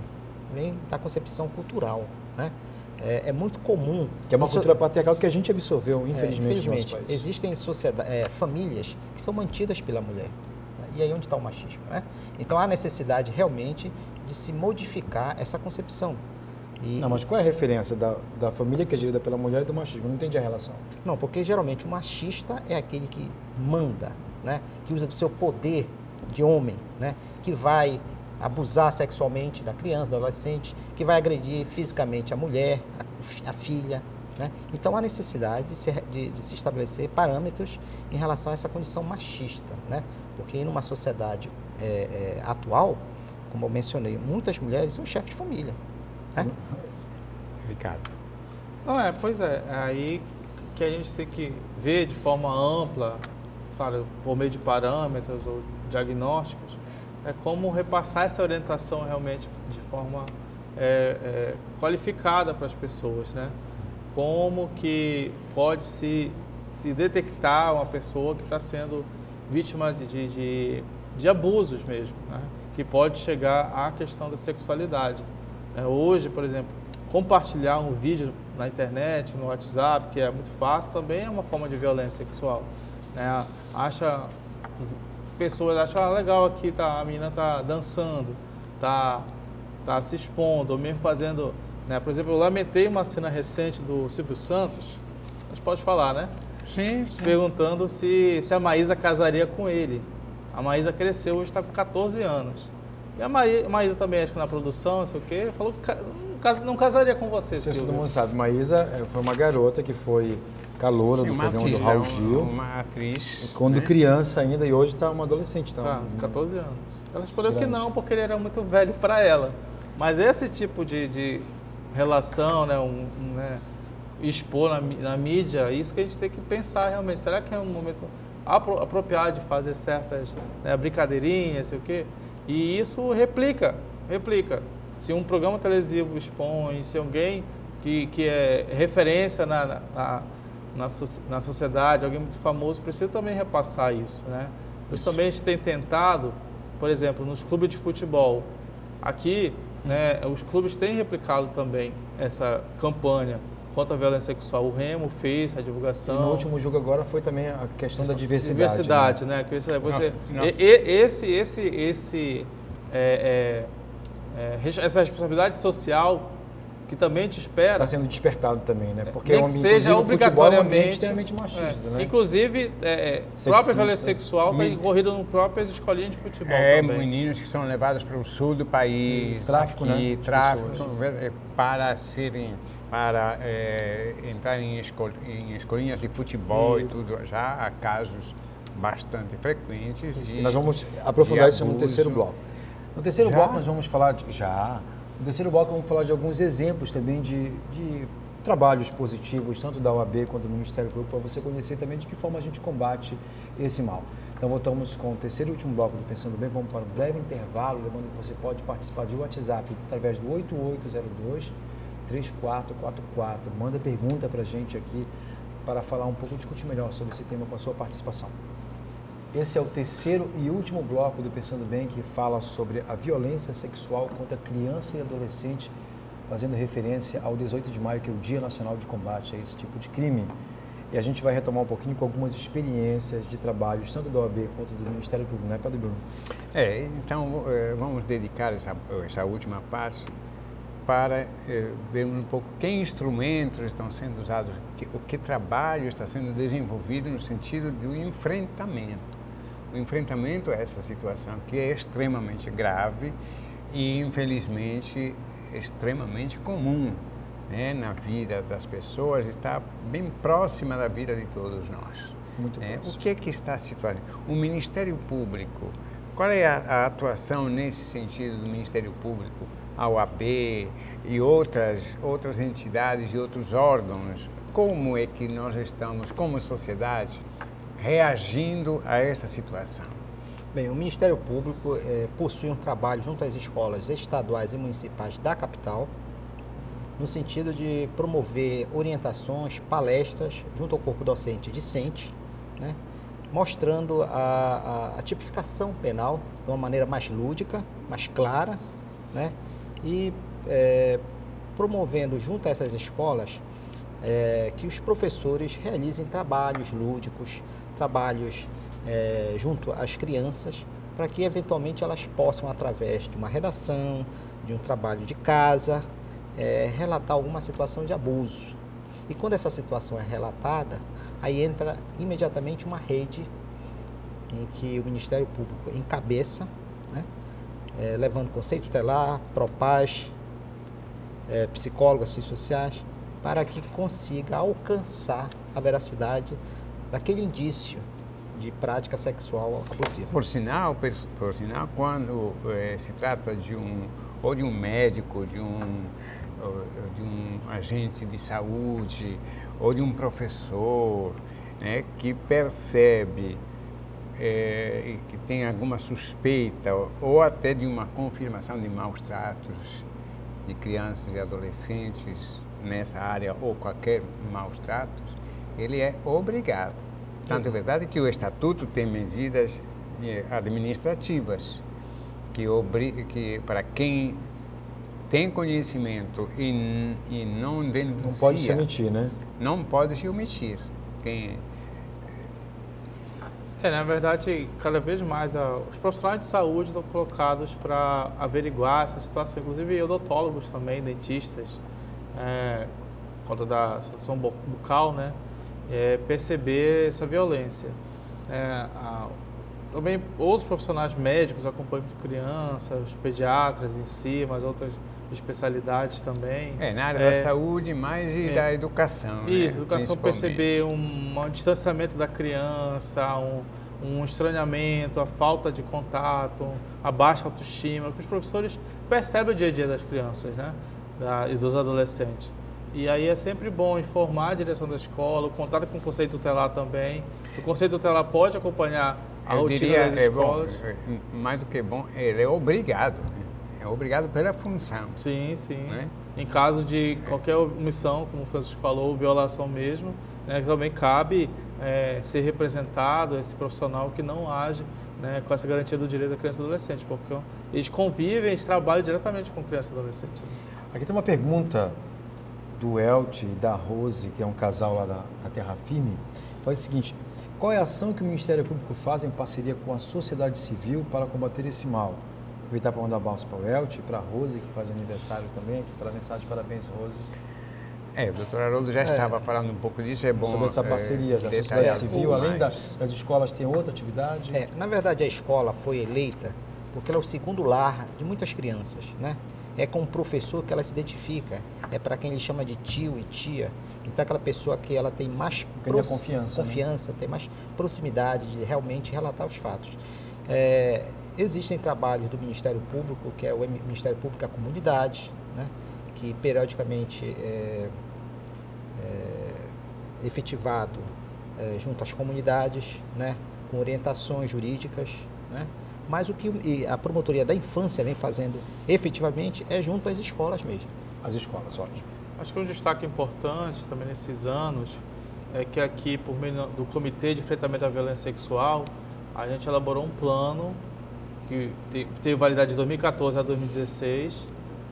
vem da concepção cultural, né? É, é muito comum... Que é uma isso- cultura patriarcal que a gente absorveu, é, infelizmente, no nosso infelizmente, país. existem é, famílias que são mantidas pela mulher. né? E aí onde está o machismo, né? Então há necessidade realmente de se modificar essa concepção. E, Não, mas qual é a referência da, da família que é gerida pela mulher e do machismo? Eu não entendi a relação. Não, porque geralmente o machista é aquele que manda, né? que usa do seu poder de homem, né? que vai abusar sexualmente da criança, do adolescente, que vai agredir fisicamente a mulher, a, a filha. Né? Então há necessidade de se, de- de se estabelecer parâmetros em relação a essa condição machista, né? porque numa sociedade é, é, atual, como eu mencionei, muitas mulheres são chefes de família. Né? Ricardo. Não, é, pois. É aí que a gente tem que ver de forma ampla, claro, por meio de parâmetros ou diagnósticos, é como repassar essa orientação realmente de forma é, é, qualificada para as pessoas, né? Como que pode se, se detectar uma pessoa que está sendo vítima de, de, de, de abusos mesmo, né? Que pode chegar à questão da sexualidade. É, hoje, por exemplo, compartilhar um vídeo na internet, no WhatsApp, que é muito fácil, também é uma forma de violência sexual. Né? Acha, pessoas acham ah, legal aqui, tá, a menina tá dançando, tá, tá se expondo, ou mesmo fazendo. Né? Por exemplo, eu lamentei uma cena recente do Silvio Santos, a gente pode falar, né? Sim, sim. Perguntando se, se a Maísa casaria com ele. A Maísa cresceu, hoje está com 14 anos. E a Maí- Maísa também, acho que na produção, não sei o quê, falou que não cas- não casaria com você, Não sei se todo mundo sabe, Maísa eh, foi uma garota que foi caloura Sim, do programa do atriz, Raul né? Gil, Uma atriz. quando né? criança ainda, e hoje está uma adolescente. Tá, Tá, 14 anos. Ela respondeu que Grande. não, porque ele era muito velho para ela. Mas esse tipo de, de relação, né, um, um, né, expor na, na mídia, isso que a gente tem que pensar realmente. Será que é um momento apro- apropriado de fazer certas né, brincadeirinhas, sei o quê? E isso replica, replica. Se um programa televisivo expõe, se alguém que, que é referência na, na, na, na soci- na sociedade, alguém muito famoso, precisa também repassar isso, né? Isso também a gente tem tentado, por exemplo, nos clubes de futebol, aqui, né, os clubes têm replicado também essa campanha contra a violência sexual. O Remo fez a E divulgação. no último jogo agora foi também a questão da diversidade. Diversidade, né? né? Que você, você, Não, não. e- e- esse, esse, esse, é, é, é, essa responsabilidade social que também te espera. Está sendo despertado também, né? Porque nem é um, inclusive, seja o futebol é um ambiente obrigatoriamente. extremamente machista, é. né? Inclusive, é, é, Sexista. própria violência sexual está incorrida no próprias escolinhas de futebol É, também. meninos que são levados para o sul do país, Tráfico, aqui, né, tráfico, pessoas. eh, para serem, para eh, entrar em, escol, em escolinhas de futebol Isso. e tudo. Já há casos bastante frequentes de E nós vamos aprofundar isso no terceiro bloco. No terceiro Já? bloco nós vamos falar de, já. No terceiro bloco vamos falar de alguns exemplos também de, de trabalhos positivos, tanto da OAB quanto do Ministério Público, para você conhecer também de que forma a gente combate esse mal. Então voltamos com o terceiro e último bloco do Pensando Bem, vamos para um breve intervalo, lembrando que você pode participar via WhatsApp através do 8802 3444. Manda pergunta para a gente aqui para falar um pouco, discutir melhor sobre esse tema com a sua participação. Esse é o terceiro e último bloco do Pensando Bem, que fala sobre a violência sexual contra criança e adolescente, fazendo referência ao 18 de maio, que é o Dia Nacional de Combate a esse tipo de crime. E a gente vai retomar um pouquinho com algumas experiências de trabalho, tanto da OAB quanto do Ministério Público, né, Padre Bruno? É, então eh, vamos dedicar essa, essa última parte para eh, vermos um pouco que instrumentos estão sendo usados, que, o que trabalho está sendo desenvolvido no sentido do enfrentamento. O enfrentamento a essa situação que é extremamente grave e, infelizmente, extremamente comum né, na vida das pessoas, está bem próxima da vida de todos nós. Muito né? O que é que está se fazendo? O Ministério Público, qual é a, a atuação nesse sentido do Ministério Público, a OAB e outras, outras entidades e outros órgãos? Como é que nós estamos, como sociedade, reagindo a essa situação? Bem, o Ministério Público eh, possui um trabalho junto às escolas estaduais e municipais da capital, no sentido de promover orientações, palestras junto ao corpo docente discente, né, mostrando a, a, a tipificação penal de uma maneira mais lúdica, mais clara, né, e eh, promovendo junto a essas escolas eh, que os professores realizem trabalhos lúdicos, trabalhos eh, junto às crianças, para que eventualmente elas possam, através de uma redação, de um trabalho de casa, eh, relatar alguma situação de abuso. E quando essa situação é relatada, aí entra imediatamente uma rede em que o Ministério Público encabeça, né, eh, levando conceito tutelar, propaz, eh, psicólogos, assistentes sociais, para que consiga alcançar a veracidade daquele indício de prática sexual abusiva. Por sinal, por, sinal quando eh, se trata de um ou de um médico, de um de um agente de saúde ou de um professor né, que percebe eh, que tem alguma suspeita ou até de uma confirmação de maus tratos de crianças e adolescentes nessa área ou qualquer maus tratos, ele é obrigado. Tanto é verdade que o Estatuto tem medidas eh, administrativas que, obri que para quem tem conhecimento e, e não denuncia... Não pode se omitir, né? Não pode se omitir. Quem, É, na verdade, cada vez mais a- os profissionais de saúde estão colocados para averiguar essa situação, inclusive odontólogos também, dentistas, é, por conta da situação bu- bucal, né? É, perceber essa violência. É, a- também outros profissionais médicos acompanham crianças, os pediatras em si, mas outras especialidades também. é, na área É, da saúde, mais e é. da educação. né, Isso, educação principalmente. perceber um, um distanciamento da criança, um, um estranhamento, a falta de contato, a baixa autoestima, que os professores percebem o dia a dia das crianças né? da, e dos adolescentes. E aí é sempre bom informar a direção da escola, o contato com o Conselho Tutelar também. O Conselho Tutelar pode acompanhar a Eu rotina diria, das é bom, escolas. é, mais do que bom, ele é obrigado. né? É obrigado pela função. Sim, sim. Né? Em caso de qualquer omissão, como o Francisco falou, violação mesmo, né, também cabe é, ser representado esse profissional que não age né, com essa garantia do direito da criança e adolescente, porque eles convivem, eles trabalham diretamente com criança e adolescente. né? Aqui tem uma pergunta do Elt e da Rose, que é um casal lá da, da Terra Firme. Faz o seguinte: qual é a ação que o Ministério Público faz em parceria com a sociedade civil para combater esse mal? Aproveitar para mandar um abraço para o Elt e para a Rose, que faz aniversário também, aqui para a mensagem de parabéns, Rose. É, o doutor Haroldo já estava falando um pouco disso, é bom Sobre essa é, parceria da detalhar sociedade civil, além da- das escolas, tem outra atividade? É, na verdade, a escola foi eleita porque ela é o segundo lar de muitas crianças, né? É com o professor que ela se identifica, é para quem ele chama de tio e tia. Então, aquela pessoa que ela tem mais prox- confiança, né? confiança, tem mais proximidade de realmente relatar os fatos. É, existem trabalhos do Ministério Público, que é o Ministério Público à Comunidade, né? que periodicamente é, é efetivado é, junto às comunidades, né? com orientações jurídicas, né? Mas o que a promotoria da infância vem fazendo efetivamente é junto às escolas mesmo. As escolas, ótimo. Acho que um destaque importante também nesses anos é que aqui, por meio do Comitê de Enfrentamento à Violência Sexual, a gente elaborou um plano que te- teve validade de 2014 a 2016,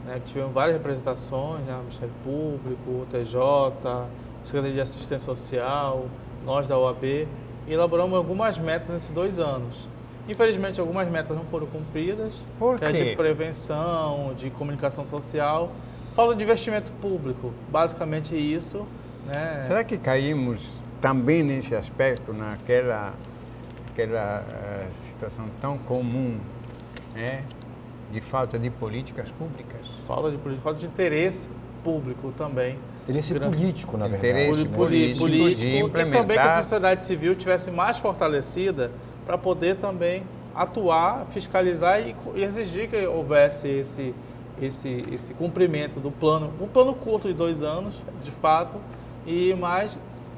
né, que tivemos várias representações, né, o Ministério Público, o TJ, Secretaria de Assistência Social, nós da OAB, e elaboramos algumas metas nesses dois anos. Infelizmente, algumas metas não foram cumpridas, Por que é quê? de prevenção, de comunicação social, falta de investimento público, basicamente isso. Né? Será que caímos também nesse aspecto, naquela aquela, eh, situação tão comum né, de falta de políticas públicas? Falta de política, falta de interesse público também. Interesse Grande- político, na verdade. Interesse Poli- político político, de e também que a sociedade civil tivesse mais fortalecida para poder também atuar, fiscalizar e, e exigir que houvesse esse, esse, esse cumprimento do plano, um plano curto de dois anos, de fato, e mais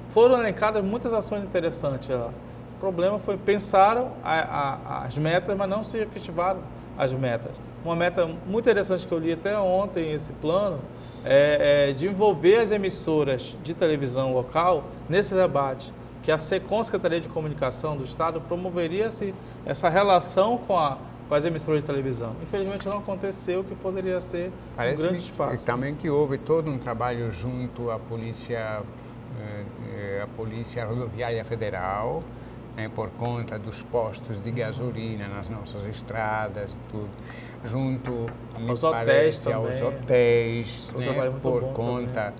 foram elencadas muitas ações interessantes lá. O problema foi pensaram a- a- as metas, mas não se efetivaram as metas. Uma meta muito interessante que eu li até ontem esse plano é, é de envolver as emissoras de televisão local nesse debate, que a SECOM, Secretaria de Comunicação do Estado, promoveria esse, essa relação com, a, com as emissoras de televisão. Infelizmente não aconteceu, o que poderia ser Parece um grande espaço. também que houve todo um trabalho junto à polícia, eh, eh, à polícia rodoviária federal, né, por conta dos postos de gasolina nas nossas estradas, e tudo, junto Aos hotéis parece, aos também. hotéis, Um né, por conta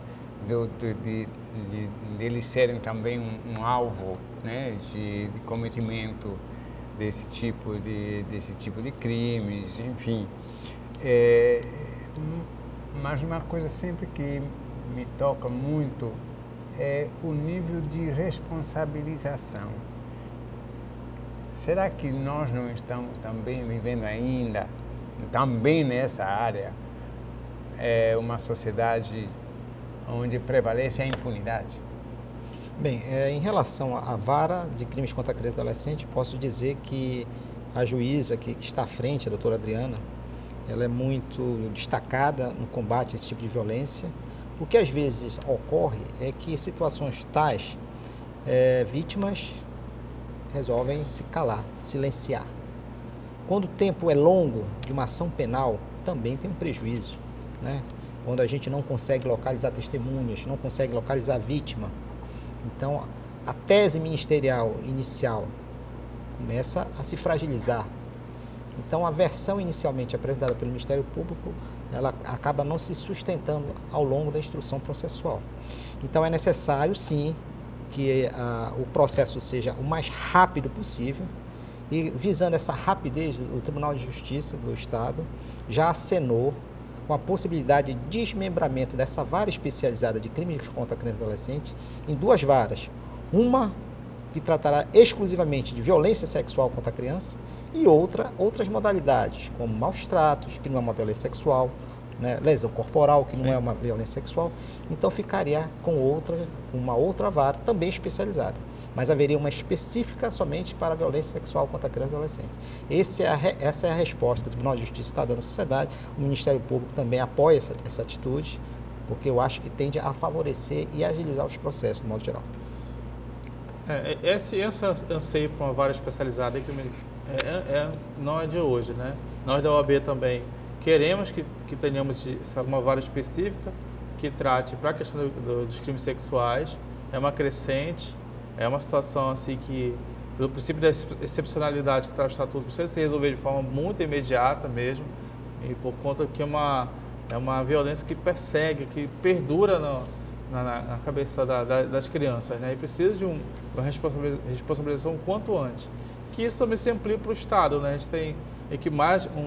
do, do- de, de, deles serem também um, um alvo, né, de, de cometimento desse tipo de desse tipo de crimes, enfim. É, mas uma coisa sempre que me toca muito é o nível de responsabilização. Será que nós não estamos também vivendo ainda, também nessa área, é uma sociedade onde prevalece a impunidade? Bem, é, em relação à vara de crimes contra criança e adolescente, posso dizer que a juíza que, que está à frente, a doutora Adriana, ela é muito destacada no combate a esse tipo de violência. O que às vezes ocorre é que situações tais, é, vítimas resolvem se calar, silenciar. Quando o tempo é longo de uma ação penal, também tem um prejuízo. Né? Quando a gente não consegue localizar testemunhas, não consegue localizar a vítima. Então, a tese ministerial inicial começa a se fragilizar. Então, a versão inicialmente apresentada pelo Ministério Público, ela acaba não se sustentando ao longo da instrução processual. Então, é necessário, sim, que ah, o processo seja o mais rápido possível. E visando essa rapidez, o Tribunal de Justiça do Estado já acenou com a possibilidade de desmembramento dessa vara especializada de crimes contra a criança e adolescente em duas varas. Uma que tratará exclusivamente de violência sexual contra a criança e outra outras modalidades, como maus tratos, que não é uma violência sexual, né, lesão corporal, que não é uma violência sexual. Então ficaria com outra, uma outra vara também especializada. Mas haveria uma específica somente para a violência sexual contra criança e adolescente. Esse é re- essa é a resposta que o Tribunal de Justiça está dando à sociedade. O Ministério Público também apoia essa, essa atitude, porque eu acho que tende a favorecer e agilizar os processos, de modo geral. É, é, esse, esse anseio por uma vara especializada me- é, é- não é de hoje, né? Nós da OAB também queremos que, que tenhamos uma vara específica que trate para a questão do- do- dos crimes sexuais. É uma crescente, é uma situação assim que, pelo princípio da ex- excepcionalidade que traz o estatuto, precisa se resolver de forma muito imediata mesmo, e por conta que é uma, é uma violência que persegue, que perdura no, na, na- cabeça da- da- das crianças, né? E precisa de um, uma responsabiliza- responsabilização o quanto antes. Que isso também se amplie para o Estado, né? A gente tem aqui mais um,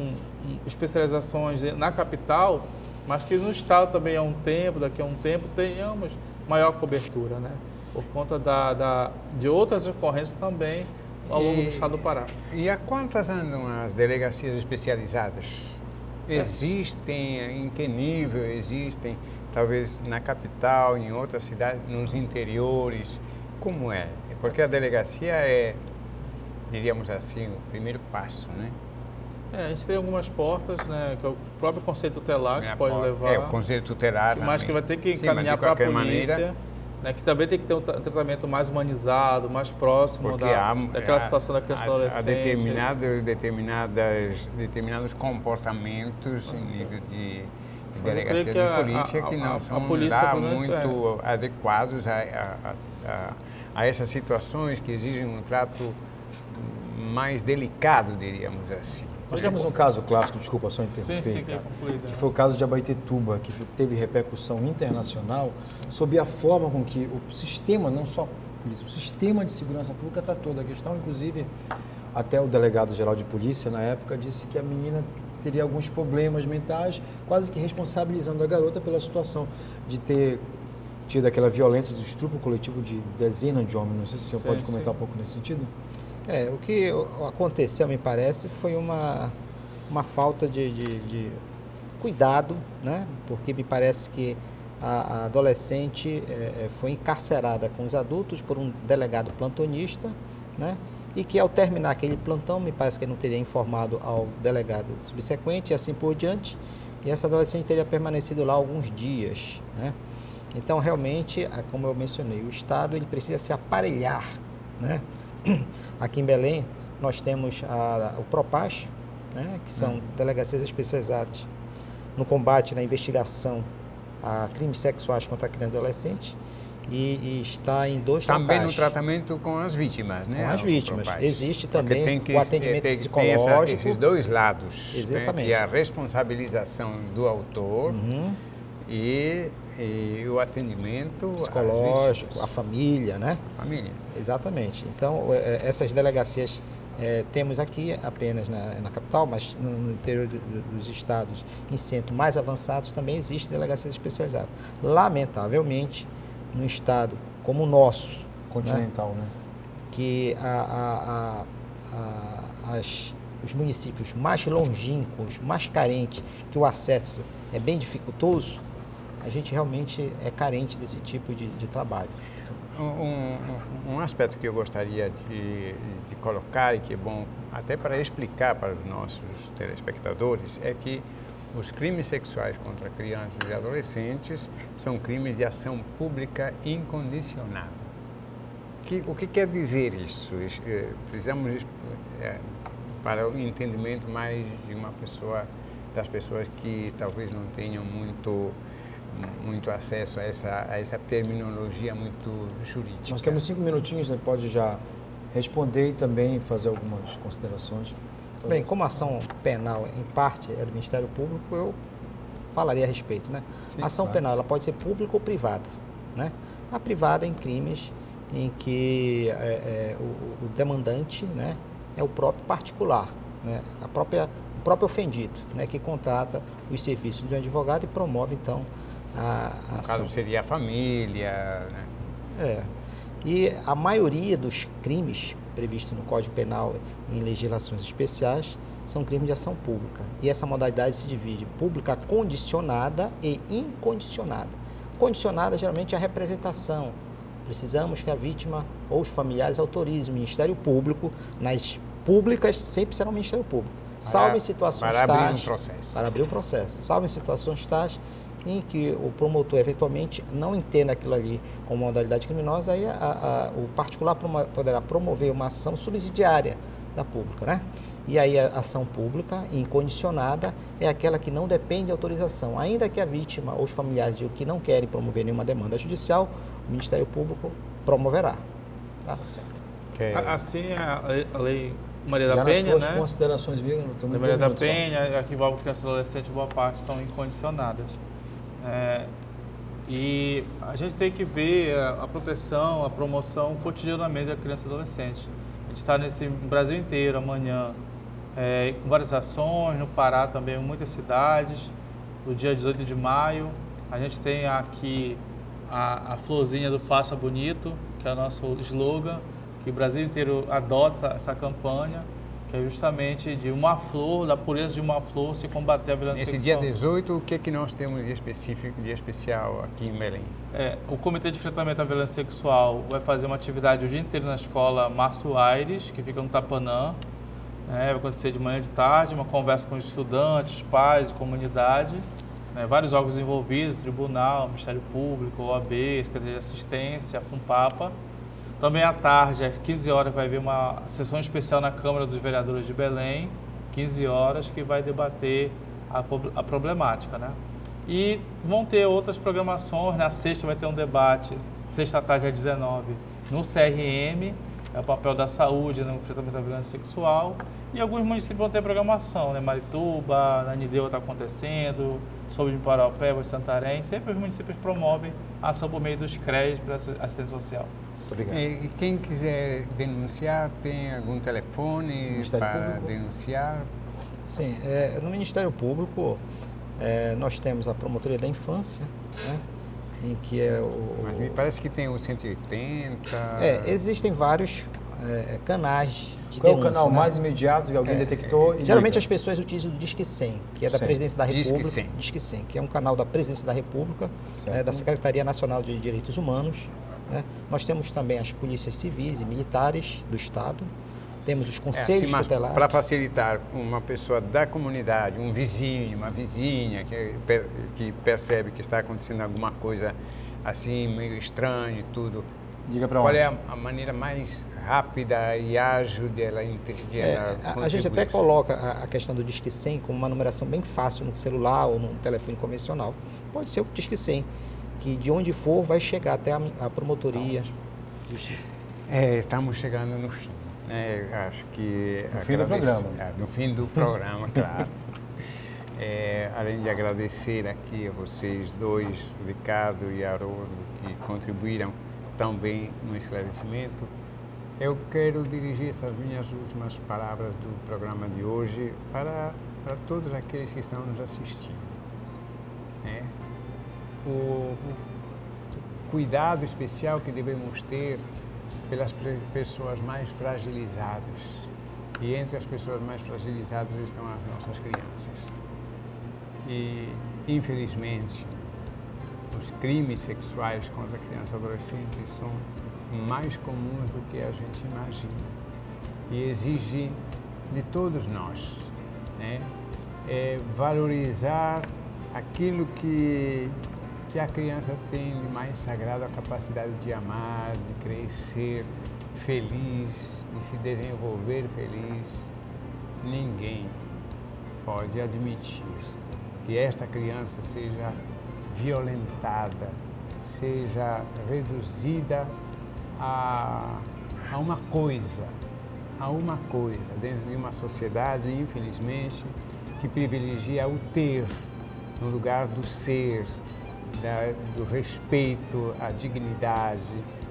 um, especializações na capital, mas que no Estado também há um tempo, daqui a um tempo, tenhamos maior cobertura, né? Por conta da, da- de outras ocorrências também ao longo do Estado do Pará. E a quantas andam as delegacias especializadas? É. Existem, em que nível existem? Talvez na capital, em outras cidades, nos interiores? Como é? Porque a delegacia é, diríamos assim, o primeiro passo, né? É, a gente tem algumas portas, né? Que é o próprio conceito tutelar que pode É, levar. É, o conselho tutelar Mas que vai ter que encaminhar para a polícia, maneira, né, que também tem que ter um tra- tratamento mais humanizado, mais próximo porque da, há, daquela há- situação da criança há- adolescente. Há determinado, determinadas, determinados comportamentos em nível de, delegacias de polícia a, a, que não são lá muito é. adequados a, a, a, essas situações que exigem um trato mais delicado, diríamos assim. Nós temos um caso clássico, desculpa só interromper, sim, sim, que, é que foi o caso de Abaetetuba, que teve repercussão internacional sobre a forma com que o sistema, não só o sistema de segurança pública tratou da questão, inclusive até o delegado-geral de polícia na época disse que a menina teria alguns problemas mentais, quase que responsabilizando a garota pela situação de ter tido aquela violência de estupro coletivo de dezenas de homens. Não sei se o senhor sim, pode comentar sim. um pouco nesse sentido. É, o que aconteceu, me parece, foi uma, uma falta de, de, de cuidado, né? porque me parece que a, a adolescente é, é, foi encarcerada com os adultos por um delegado plantonista, né? e que ao terminar aquele plantão, me parece que ele não teria informado ao delegado subsequente e assim por diante, e essa adolescente teria permanecido lá alguns dias. Né? Então, realmente, como eu mencionei, o Estado ele precisa se aparelhar. Né? <clears throat> Aqui em Belém, nós temos a, o PROPAS, né? que são hum. delegacias especializadas no combate, na investigação a crimes sexuais contra criança e adolescente, e, e está em dois também locais. no tratamento com as vítimas, né? Com as vítimas. Existe também que, o atendimento tem, psicológico. Tem essa, esses dois lados. Exatamente. Né? É a responsabilização do autor uhum. e, e, o atendimento psicológico, a família, né? Família. Exatamente. Então, é, essas delegacias é, temos aqui apenas na, na capital, mas no, no interior do, dos estados, em centros mais avançados, também existem delegacias especializadas. Lamentavelmente, num estado como o nosso, continental, né? né? Que a, a, a, as, os municípios mais longínquos, mais carentes, que o acesso é bem dificultoso, a gente realmente é carente desse tipo de, de trabalho. Um, um, um, aspecto que eu gostaria de, de colocar e que é bom até para explicar para os nossos telespectadores é que os crimes sexuais contra crianças e adolescentes são crimes de ação pública incondicionada. Que, o que quer dizer isso? Eh, precisamos, é, para o entendimento mais de uma pessoa, das pessoas que talvez não tenham muito muito acesso a essa, a essa terminologia muito jurídica. Nós temos cinco minutinhos, né? pode já responder e também fazer algumas considerações. Bem, como ação penal, em parte, é do Ministério Público, eu falaria a respeito. Né? Sim, ação claro. penal ela pode ser pública ou privada. Né? A privada em crimes em que é, é, o, o, demandante né, é o próprio particular, né? a própria, o próprio ofendido, né, que contrata os serviços de um advogado e promove, então, a, a no caso seria a família, né? É. E a maioria dos crimes previstos no Código Penal em legislações especiais são crimes de ação pública. E essa modalidade se divide pública condicionada e incondicionada. Condicionada geralmente é a representação. Precisamos que a vítima ou os familiares autorizem o Ministério Público. Nas públicas sempre será o Ministério Público. Salvo em situações para tais. Abrir um processo. Para abrir um processo. Salvo em situações tais em que o promotor eventualmente não entenda aquilo ali como modalidade criminosa, aí a, a, o particular poderá promover uma ação subsidiária da pública, né? E aí a ação pública incondicionada é aquela que não depende de autorização. Ainda que a vítima ou os familiares digam que não querem promover nenhuma demanda judicial, o Ministério Público promoverá. Tá certo. Okay. Assim, a lei Maria da Já Penha, nas né? considerações viram? Maria da Penha, a que envolve criança e adolescente, boa parte são incondicionadas. É, e a gente tem que ver a, a, proteção, a promoção cotidianamente da criança e adolescente. A gente está nesse no Brasil inteiro amanhã, é, com várias ações, no Pará também, em muitas cidades. No dia 18 de maio, a gente tem aqui a, a florzinha do Faça Bonito, que é o nosso slogan, que o Brasil inteiro adota essa, essa campanha que é justamente de uma flor, da pureza de uma flor, se combater a violência Nesse sexual. dia 18, o que, é que nós temos de específico, de especial aqui em Belém? É, o Comitê de Enfrentamento à Violência Sexual vai fazer uma atividade o dia inteiro na escola Márcio Aires, que fica no Tapanã. É, vai acontecer de manhã e de tarde, uma conversa com os estudantes, pais comunidade. Né, vários órgãos envolvidos, Tribunal, Ministério Público, OAB, Secretaria de Assistência, FUNPAPA. Também à tarde, às 15 horas, vai haver uma sessão especial na Câmara dos Vereadores de Belém, 15 horas, que vai debater a, a problemática, né? E vão ter outras programações, na sexta vai ter um debate, sexta tarde às 19 no CRM, é o papel da saúde no enfrentamento da violência sexual. E alguns municípios vão ter programação, né? Marituba, Nanideu está acontecendo, Soube de Paraupeba, Santarém. Sempre os municípios promovem ação por meio dos CREs para assistência social. Obrigado. E quem quiser denunciar, tem algum telefone para Público? denunciar? Sim, é, no Ministério Público é, nós temos a Promotoria da Infância, né? em que é o... Mas me parece que tem o 180... É, existem vários é, canais de Qual denúncia, é o canal né? mais imediato que alguém é, detectou? geralmente as pessoas utilizam o Disque 100, que é da 100. Presidência da República. Disque 100. Disque 100, que é um canal da Presidência da República, é, da Secretaria Nacional de Direitos Humanos. Né? Nós temos também as polícias civis e militares do Estado, temos os conselhos é, assim, tutelares. Para facilitar uma pessoa da comunidade, um vizinho, uma vizinha que, que percebe que está acontecendo alguma coisa assim, meio estranho e tudo. Diga para Qual é a, a, maneira mais rápida e ágil dela entender? É, a, a gente até coloca a, a, questão do Disque 100 como uma numeração bem fácil no celular ou no telefone convencional. Pode ser o Disque 100, que de onde for vai chegar até a, a promotoria. É, estamos chegando no fim. É, acho que. No fim do programa. É, no fim do programa, <laughs> claro. É, além de agradecer aqui a vocês dois, Ricardo e Haroldo, que contribuíram tão bem no esclarecimento, eu quero dirigir essas minhas últimas palavras do programa de hoje para, para todos aqueles que estão nos assistindo. É, o, o cuidado especial que devemos ter pelas pessoas mais fragilizadas. E entre as pessoas mais fragilizadas estão as nossas crianças. E, infelizmente, os crimes sexuais contra crianças e adolescentes são mais comuns do que a gente imagina. E exige de todos nós né, é valorizar aquilo que que a criança tem de mais sagrado a capacidade de amar, de crescer feliz, de se desenvolver feliz. Ninguém pode admitir que esta criança seja violentada, seja reduzida a, a uma coisa, a uma coisa, dentro de uma sociedade, infelizmente, que privilegia o ter no lugar do ser, da, do respeito à dignidade,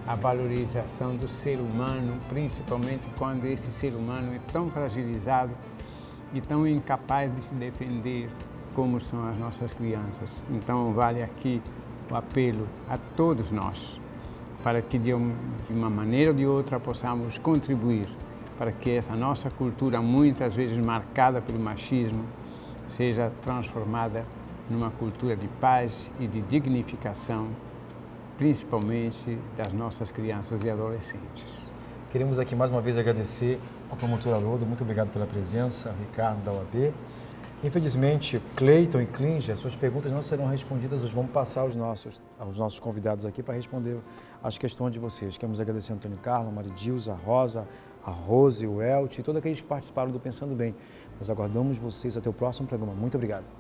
à valorização do ser humano, principalmente quando esse ser humano é tão fragilizado e tão incapaz de se defender como são as nossas crianças. Então, vale aqui o apelo a todos nós para que de uma maneira ou de outra possamos contribuir para que essa nossa cultura, muitas vezes marcada pelo machismo, seja transformada numa cultura de paz e de dignificação, principalmente das nossas crianças e adolescentes. Queremos aqui mais uma vez agradecer ao promotor Haroldo, muito obrigado pela presença, Ricardo da UAB. Infelizmente, Cleiton e Klinger, suas perguntas não serão respondidas, hoje vamos passar aos nossos, aos nossos convidados aqui para responder as questões de vocês. Queremos agradecer a Antônio Carlos, a Maridilza, a Rosa, a Rose, o Elt e todos aqueles que participaram do Pensando Bem. Nós aguardamos vocês até o próximo programa. Muito obrigado.